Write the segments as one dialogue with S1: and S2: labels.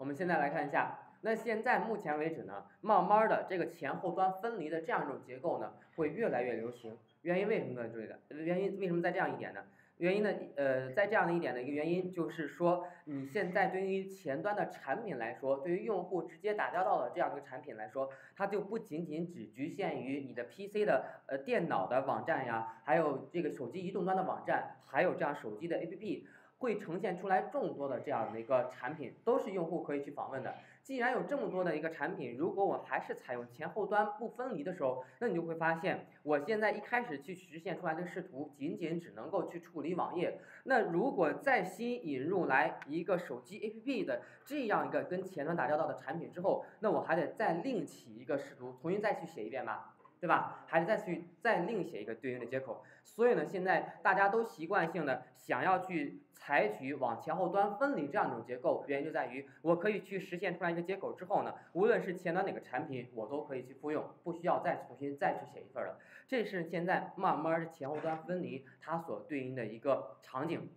S1: 我们现在来看一下，那现在目前为止呢，慢慢的这个前后端分离的这样一种结构呢，会越来越流行。原因为什么呢？之类的，原因为什么在这样一点呢？原因呢？呃，在这样的一点的一个原因就是说，你现在对于前端的产品来说，对于用户直接打交道的这样一个产品来说，它就不仅仅只局限于你的 PC 的呃电脑的网站呀，还有这个手机移动端的网站，还有这样手机的 APP。会呈现出来众多的这样的一个产品，都是用户可以去访问的。既然有这么多的一个产品，如果我还是采用前后端不分离的时候，那你就会发现，我现在一开始去实现出来的视图，仅仅只能够去处理网页。那如果再新引入来一个手机 APP 的这样一个跟前端打交道的产品之后，那我还得再另起一个视图，重新再去写一遍吧。对吧？还是再去再另写一个对应的接口。所以呢，现在大家都习惯性的想要去采取往前后端分离这样一种结构，原因就在于我可以去实现出来一个接口之后呢，无论是前端哪个产品，我都可以去复用，不需要再重新再去写一份了。这是现在慢慢的前后端分离它所对应的一个场景。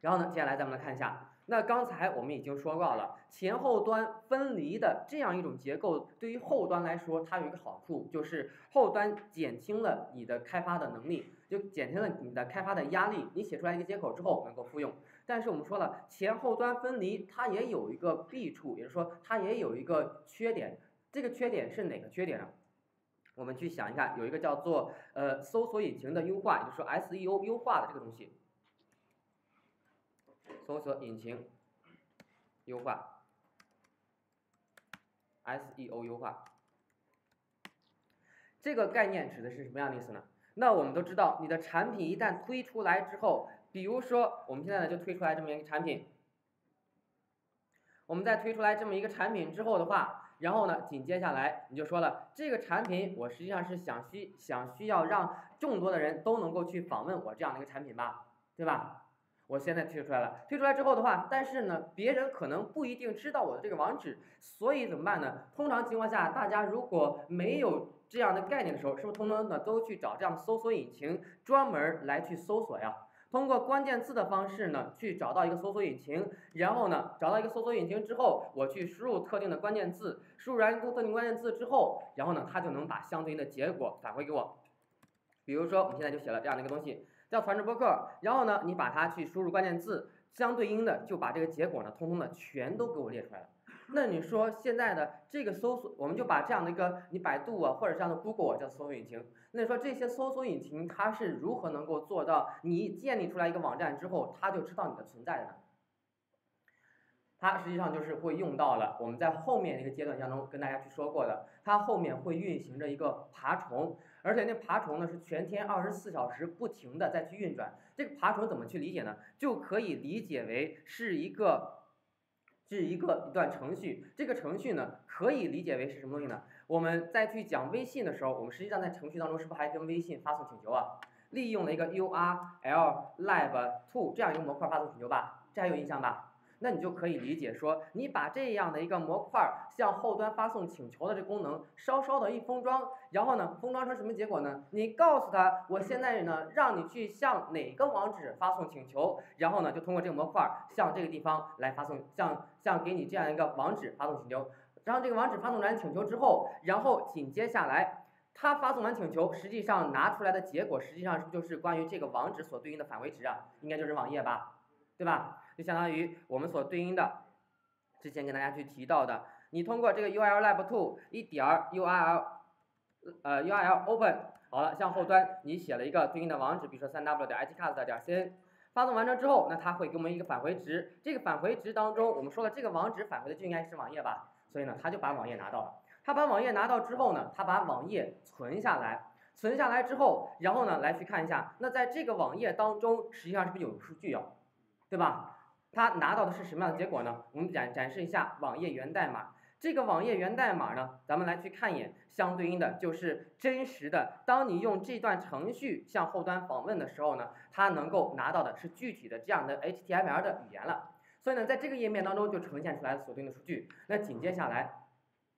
S1: 然后呢，接下来咱们来看一下。那刚才我们已经说过了，前后端分离的这样一种结构，对于后端来说，它有一个好处，就是后端减轻了你的开发的能力，就减轻了你的开发的压力。你写出来一个接口之后能够复用。但是我们说了，前后端分离它也有一个弊处，也就是说它也有一个缺点。这个缺点是哪个缺点呢？我们去想一下，有一个叫做呃搜索引擎的优化，也就是说 SEO 优化的这个东西。搜索引擎优化，SEO 优化，这个概念指的是什么样的意思呢？那我们都知道，你的产品一旦推出来之后，比如说我们现在呢就推出来这么一个产品，我们在推出来这么一个产品之后的话，然后呢紧接下来你就说了，这个产品我实际上是想需想需要让众多的人都能够去访问我这样的一个产品吧，对吧？我现在推出来了，推出来之后的话，但是呢，别人可能不一定知道我的这个网址，所以怎么办呢？通常情况下，大家如果没有这样的概念的时候，是不是通通的都去找这样的搜索引擎专门来去搜索呀？通过关键字的方式呢，去找到一个搜索引擎，然后呢，找到一个搜索引擎之后，我去输入特定的关键字，输入完特定关键字之后，然后呢，它就能把相对应的结果返回给我。比如说，我们现在就写了这样的一个东西。叫传直播客，然后呢，你把它去输入关键字，相对应的就把这个结果呢，通通的全都给我列出来了。那你说现在的这个搜索，我们就把这样的一个你百度啊，或者这样的 Google 叫搜索引擎，那你说这些搜索引擎它是如何能够做到你建立出来一个网站之后，它就知道你的存在的？呢？它实际上就是会用到了我们在后面一个阶段当中跟大家去说过的，它后面会运行着一个爬虫，而且那爬虫呢是全天二十四小时不停的在去运转。这个爬虫怎么去理解呢？就可以理解为是一个是一个一段程序。这个程序呢可以理解为是什么东西呢？我们再去讲微信的时候，我们实际上在程序当中是不是还跟微信发送请求啊？利用了一个 URL Lab to 这样一个模块发送请求吧？这还有印象吧？那你就可以理解说，你把这样的一个模块向后端发送请求的这功能稍稍的一封装，然后呢，封装成什么结果呢？你告诉他，我现在呢让你去向哪个网址发送请求，然后呢就通过这个模块向这个地方来发送，向向给你这样一个网址发送请求，然后这个网址发送完请求之后，然后紧接下来，他发送完请求，实际上拿出来的结果实际上是不就是关于这个网址所对应的返回值啊？应该就是网页吧，对吧？就相当于我们所对应的，之前跟大家去提到的，你通过这个 URL lab two 一点 URL，呃 URL open 好了，向后端你写了一个对应的网址，比如说三 w 点 itcast 点 cn，发送完成之后，那它会给我们一个返回值，这个返回值当中，我们说了这个网址返回的就应该是网页吧，所以呢，它就把网页拿到了，它把网页拿到之后呢，它把网页存下来，存下来之后，然后呢来去看一下，那在这个网页当中，实际上是不是有数据啊，对吧？它拿到的是什么样的结果呢？我们展展示一下网页源代码。这个网页源代码呢咱们来去看一眼相对应的就是真实的。当你用这段程序向后端访问的时候呢它能够拿到的是具体的这样的 html 的语言了。所以呢在这个页面当中就呈现出来了锁定的数据。那紧接下来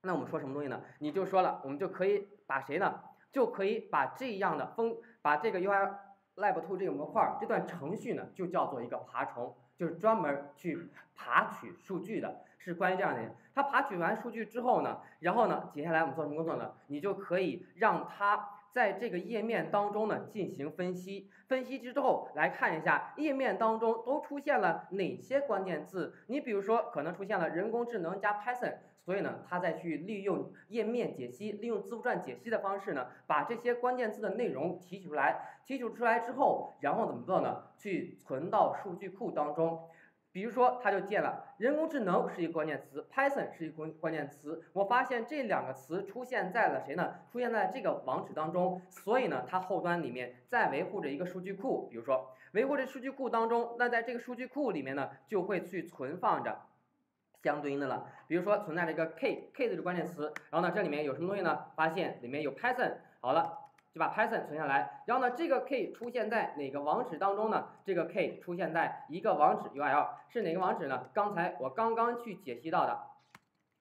S1: 那我们说什么东西呢？你就说了我们就可以把谁呢？就可以把这样的风把这个 ui Lab Two 这个模块，这段程序呢，就叫做一个爬虫，就是专门去爬取数据的。是关于这样的，它爬取完数据之后呢，然后呢，接下来我们做什么工作呢？你就可以让它在这个页面当中呢进行分析，分析之后来看一下页面当中都出现了哪些关键字。你比如说可能出现了人工智能加 Python。所以呢，他再去利用页面解析，利用字符串解析的方式呢，把这些关键字的内容提取出来。提取出来之后，然后怎么做呢？去存到数据库当中。比如说，他就建了人工智能是一个关键词，Python 是一个关关键词。我发现这两个词出现在了谁呢？出现在这个网址当中。所以呢，它后端里面在维护着一个数据库。比如说，维护这数据库当中，那在这个数据库里面呢，就会去存放着。相对应的了，比如说存在了一个 k k 的这个关键词，然后呢这里面有什么东西呢？发现里面有 Python，好了就把 Python 存下来，然后呢这个 k 出现在哪个网址当中呢？这个 k 出现在一个网址 URL 是哪个网址呢？刚才我刚刚去解析到的，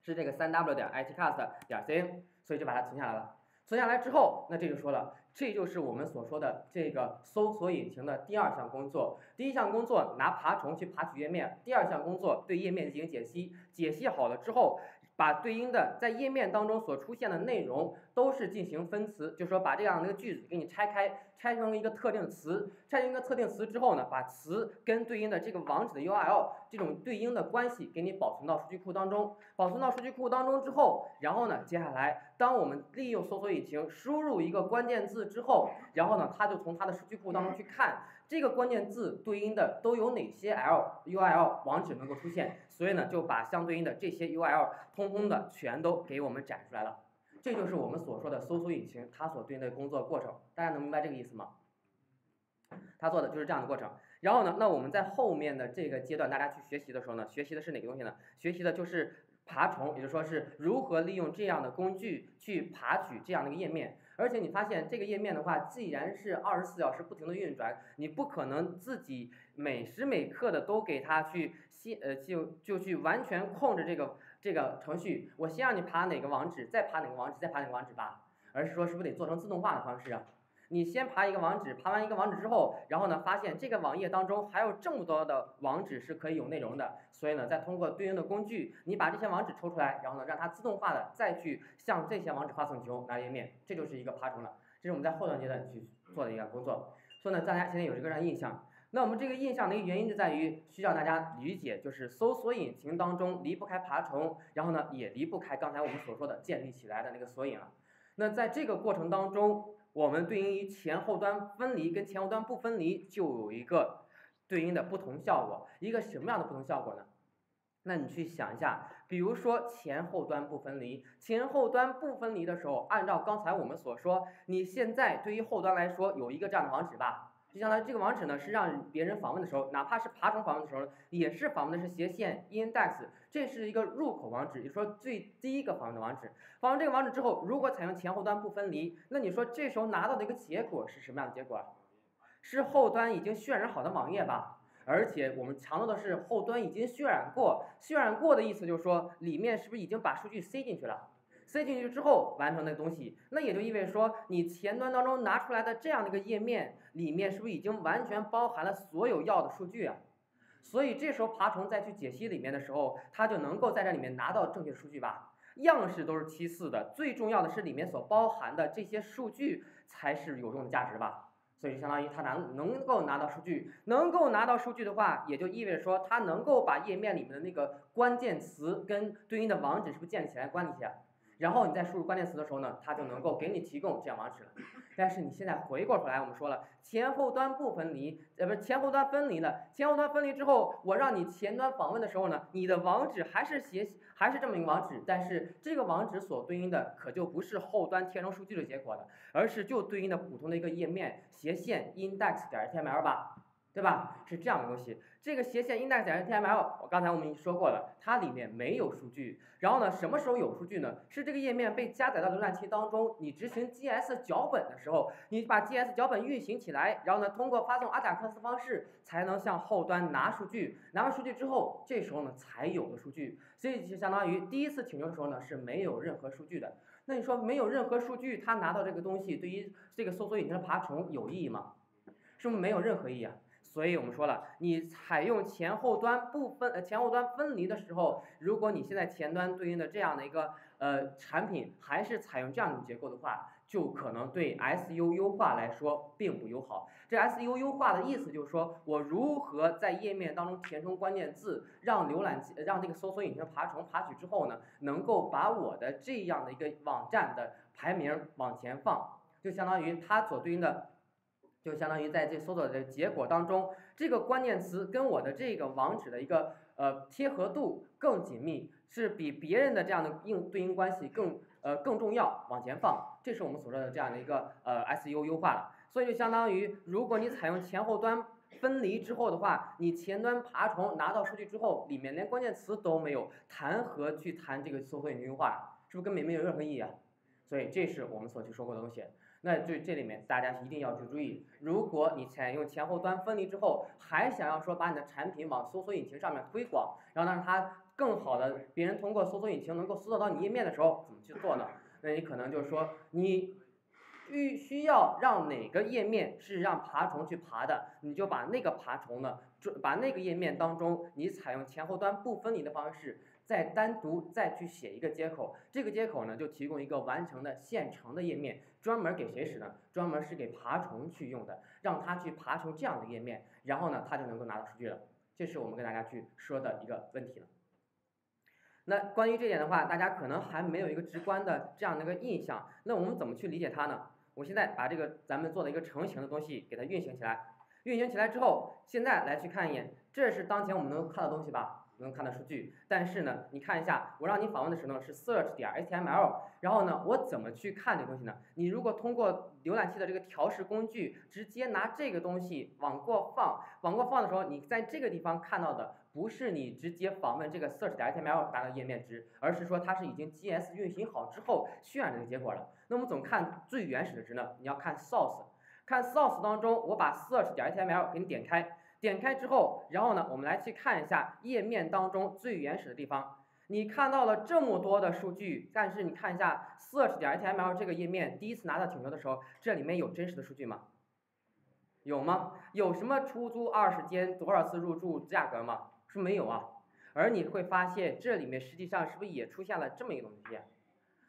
S1: 是这个 3w 点 itcast 点 cn，所以就把它存下来了。存下来之后，那这就说了。这就是我们所说的这个搜索引擎的第二项工作。第一项工作拿爬虫去爬取页面，第二项工作对页面进行解析。解析好了之后，把对应的在页面当中所出现的内容都是进行分词，就是说把这样的一个句子给你拆开，拆成一个特定词，拆成一个特定词之后呢，把词跟对应的这个网址的 URL 这种对应的关系给你保存到数据库当中。保存到数据库当中之后，然后呢，接下来当我们利用搜索引擎输入一个关键字。之后，然后呢，他就从他的数据库当中去看这个关键字对应的都有哪些 L U L 网址能够出现，所以呢，就把相对应的这些 U L 通通的全都给我们展出来了。这就是我们所说的搜索引擎它所对应的工作过程，大家能明白这个意思吗？他做的就是这样的过程。然后呢，那我们在后面的这个阶段，大家去学习的时候呢，学习的是哪个东西呢？学习的就是爬虫，也就是说是如何利用这样的工具去爬取这样的一个页面。而且你发现这个页面的话，既然是二十四小时不停的运转，你不可能自己每时每刻的都给它去先呃就就去完全控制这个这个程序。我先让你爬哪个网址，再爬哪个网址，再爬哪个网址吧，而是说是不是得做成自动化的方式啊？你先爬一个网址，爬完一个网址之后，然后呢，发现这个网页当中还有这么多的网址是可以有内容的，所以呢，再通过对应的工具，你把这些网址抽出来，然后呢，让它自动化的再去向这些网址发送求拿页面，这就是一个爬虫了。这是我们在后端阶段去做的一个工作。所以呢，大家现在有这个样印象。那我们这个印象的一个原因就在于需要大家理解，就是搜索引擎当中离不开爬虫，然后呢，也离不开刚才我们所说的建立起来的那个索引了。那在这个过程当中，我们对应于前后端分离跟前后端不分离，就有一个对应的不同效果。一个什么样的不同效果呢？那你去想一下，比如说前后端不分离，前后端不分离的时候，按照刚才我们所说，你现在对于后端来说有一个这样的网址吧。就相当于这个网址呢，是让别人访问的时候，哪怕是爬虫访问的时候，也是访问的是斜线 index，这是一个入口网址，也就是说最第一个访问的网址。访问这个网址之后，如果采用前后端不分离，那你说这时候拿到的一个结果是什么样的结果？是后端已经渲染好的网页吧？而且我们强调的是后端已经渲染过，渲染过的意思就是说里面是不是已经把数据塞进去了？塞进去之后完成那个东西，那也就意味着说，你前端当中拿出来的这样的一个页面里面，是不是已经完全包含了所有要的数据啊？所以这时候爬虫再去解析里面的时候，它就能够在这里面拿到正确数据吧？样式都是其次的，最重要的是里面所包含的这些数据才是有用的价值吧？所以就相当于它拿能够拿到数据，能够拿到数据的话，也就意味着说它能够把页面里面的那个关键词跟对应的网址是不是建立起来关联起来？然后你在输入关键词的时候呢，它就能够给你提供这样网址了。但是你现在回过头来，我们说了前后端不分离，呃，不是前后端分离了。前后端分离之后，我让你前端访问的时候呢，你的网址还是斜，还是这么一个网址，但是这个网址所对应的可就不是后端填充数据的结果了，而是就对应的普通的一个页面斜线 index 点 html 吧。对吧？是这样的东西。这个斜线 index.html，我刚才我们已经说过了，它里面没有数据。然后呢，什么时候有数据呢？是这个页面被加载到浏览器当中，你执行 GS 脚本的时候，你把 GS 脚本运行起来，然后呢，通过发送阿贾克斯方式，才能向后端拿数据。拿完数据之后，这时候呢，才有了数据。所以就相当于第一次请求的时候呢，是没有任何数据的。那你说没有任何数据，他拿到这个东西，对于这个搜索引擎的爬虫有意义吗？是不是没有任何意义啊？所以我们说了，你采用前后端不分呃前后端分离的时候，如果你现在前端对应的这样的一个呃产品还是采用这样的结构的话，就可能对 S U 优化来说并不友好。这 S U 优化的意思就是说我如何在页面当中填充关键字，让浏览器让这个搜索引擎爬虫爬取之后呢，能够把我的这样的一个网站的排名往前放，就相当于它所对应的。就相当于在这搜索的结果当中，这个关键词跟我的这个网址的一个呃贴合度更紧密，是比别人的这样的应对应关系更呃更重要，往前放，这是我们所说的这样的一个呃 SEO 优化了。所以就相当于，如果你采用前后端分离之后的话，你前端爬虫拿到数据之后，里面连关键词都没有，谈何去谈这个搜索引擎优化？是不是根本没有任何意义啊？所以这是我们所去说过的东西。那就这里面大家一定要去注意，如果你采用前后端分离之后，还想要说把你的产品往搜索引擎上面推广，然后让它更好的别人通过搜索引擎能够搜索到你页面的时候，怎么去做呢？那你可能就是说你需需要让哪个页面是让爬虫去爬的，你就把那个爬虫呢，把那个页面当中你采用前后端不分离的方式。再单独再去写一个接口，这个接口呢就提供一个完成的现成的页面，专门给谁使呢？专门是给爬虫去用的，让它去爬成这样的页面，然后呢它就能够拿到数据了。这是我们跟大家去说的一个问题了。那关于这点的话，大家可能还没有一个直观的这样的一个印象。那我们怎么去理解它呢？我现在把这个咱们做的一个成型的东西给它运行起来，运行起来之后，现在来去看一眼，这是当前我们能看到东西吧？能看到数据，但是呢，你看一下，我让你访问的时候呢是 search 点 html，然后呢，我怎么去看这东西呢？你如果通过浏览器的这个调试工具，直接拿这个东西往过放，往过放的时候，你在这个地方看到的不是你直接访问这个 search 点 html 达到页面值，而是说它是已经 JS 运行好之后渲染这个结果了。那我们怎么看最原始的值呢？你要看 source，看 source 当中，我把 search 点 html 给你点开。点开之后，然后呢，我们来去看一下页面当中最原始的地方。你看到了这么多的数据，但是你看一下 search 点 html 这个页面，第一次拿到请求的时候，这里面有真实的数据吗？有吗？有什么出租二十间多少次入住价格吗？是没有啊。而你会发现这里面实际上是不是也出现了这么一个东西？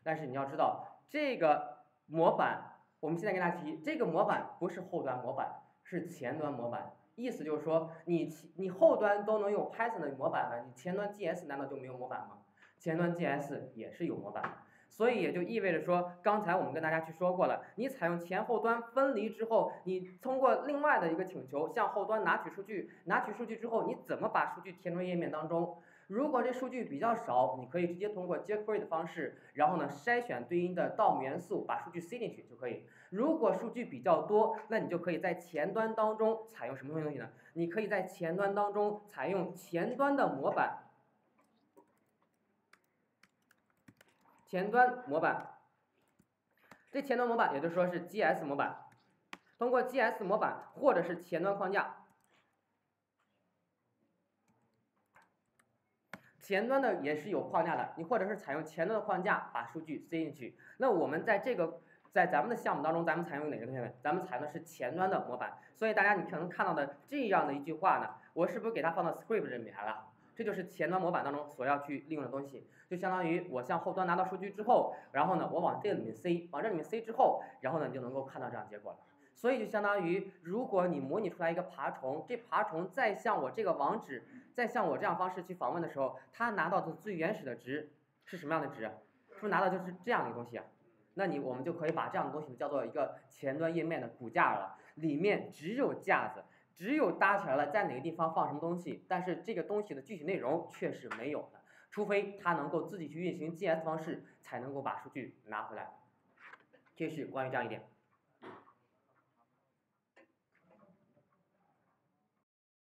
S1: 但是你要知道，这个模板，我们现在跟大家提，这个模板不是后端模板，是前端模板。意思就是说，你你后端都能用 Python 的模板了，你前端 GS 难道就没有模板吗？前端 GS 也是有模板，所以也就意味着说，刚才我们跟大家去说过了，你采用前后端分离之后，你通过另外的一个请求向后端拿取数据，拿取数据之后，你怎么把数据填充页面当中？如果这数据比较少，你可以直接通过 jQuery 的方式，然后呢筛选对应的 DOM 元素，把数据塞进去就可以。如果数据比较多，那你就可以在前端当中采用什么东西呢？你可以在前端当中采用前端的模板，前端模板。这前端模板也就说是 GS 模板，通过 GS 模板或者是前端框架。前端的也是有框架的，你或者是采用前端的框架把数据塞进去。那我们在这个在咱们的项目当中，咱们采用哪个东西呢？咱们采用的是前端的模板。所以大家你可能看到的这样的一句话呢，我是不是给它放到 script 里面来了？这就是前端模板当中所要去利用的东西，就相当于我向后端拿到数据之后，然后呢，我往这里面塞，往这里面塞之后，然后呢，你就能够看到这样结果了。所以就相当于，如果你模拟出来一个爬虫，这爬虫再向我这个网址，再向我这样方式去访问的时候，它拿到的最原始的值是什么样的值？是不是拿到就是这样的一个东西啊？那你我们就可以把这样的东西叫做一个前端页面的骨架了，里面只有架子，只有搭起来了在哪个地方放什么东西，但是这个东西的具体内容却是没有的，除非它能够自己去运行 GS 方式，才能够把数据拿回来。这是关于这样一点。